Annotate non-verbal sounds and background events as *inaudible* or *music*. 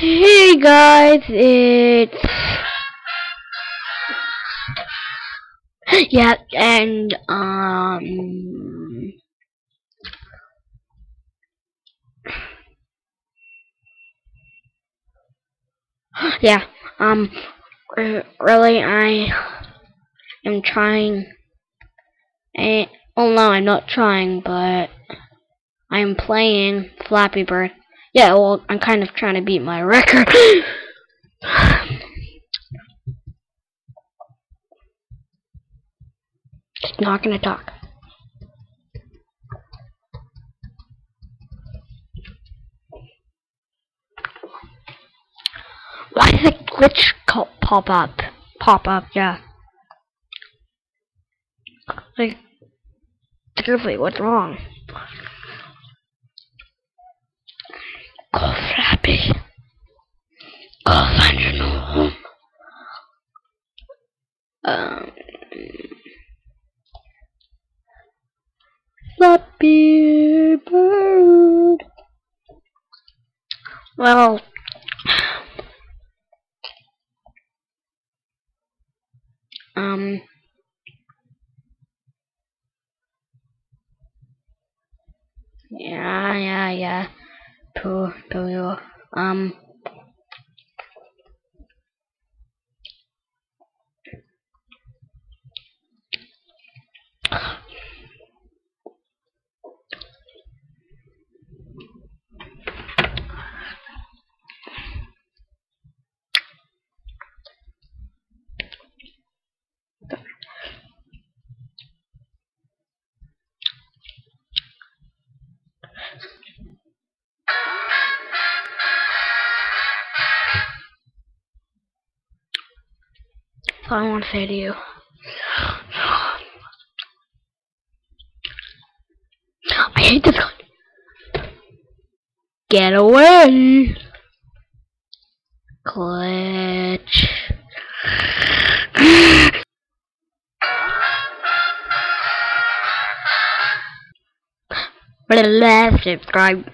Hey guys, it's yeah, and um, yeah, um, really, I am trying. And well, no, I'm not trying, but I'm playing Flappy Bird. Yeah, well, I'm kind of trying to beat my record. *sighs* Not gonna talk. Why did the glitch pop up? Pop up, yeah. Like, seriously, what's wrong? Flappy. Go find your new home. Um, Bird. Well, um, yeah, yeah, yeah. Pooh, pooh, um. I want to say to you. I hate this gun. Get away! Glitch. Blah, subscribe.